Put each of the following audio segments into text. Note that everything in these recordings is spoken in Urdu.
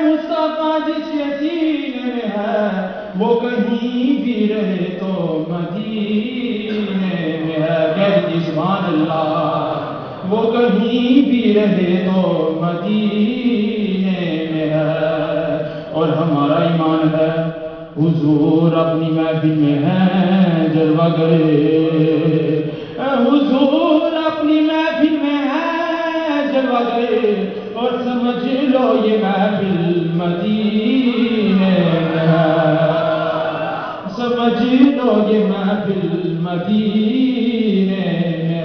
مصطفیٰ جس کے سینے میں ہے، وہ کہیں بھی رہے تو مدینے میں ہے۔ کہتی سبحان اللہ، وہ کہیں بھی رہے تو مدینے میں ہے۔ اور ہمارا ایمان ہے، حضور اپنی محفل میں ہے جلوہ گرے حضور اپنی محفل میں ہے جلوہ گرے سمجھ لو یہ محفل مدینے میں سمجھ لو یہ محفل مدینے میں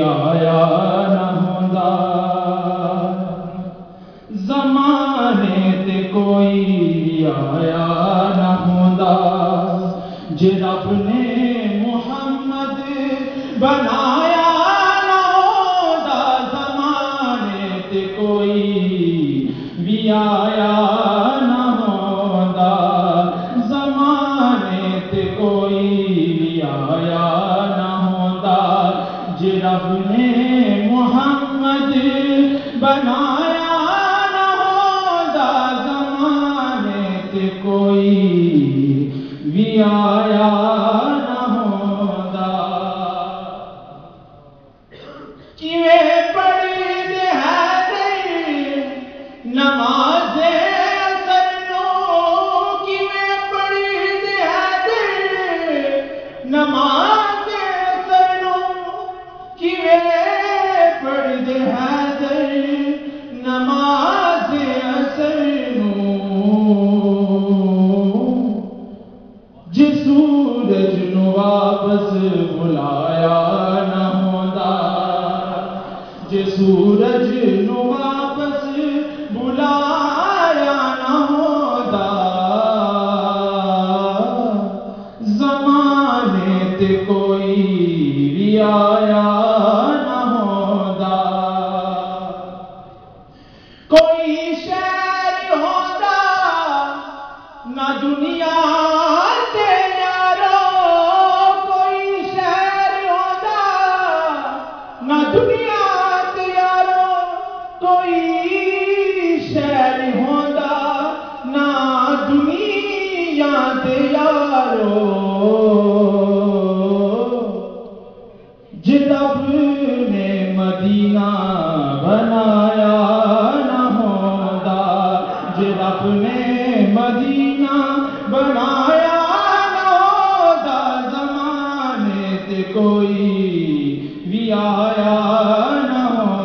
آیا نہ ہوندا۔ زمانے تے کوئی آیا نہ ہوندا۔ جے رب رب نے محمد بنایا نہ ہوندا زمانے تے کوئی بھی آیا واپس بلایا نہ ہوندا جے سورج نو واپس بلایا نہ ہوندا زمانے تے کوئی بھی آیا نہ ہوندا کوئی شہر ہوندا نہ دنیا آپ نے مدینہ بنایا نودا زمانے تے کوئی بھی آیا نہ ہو۔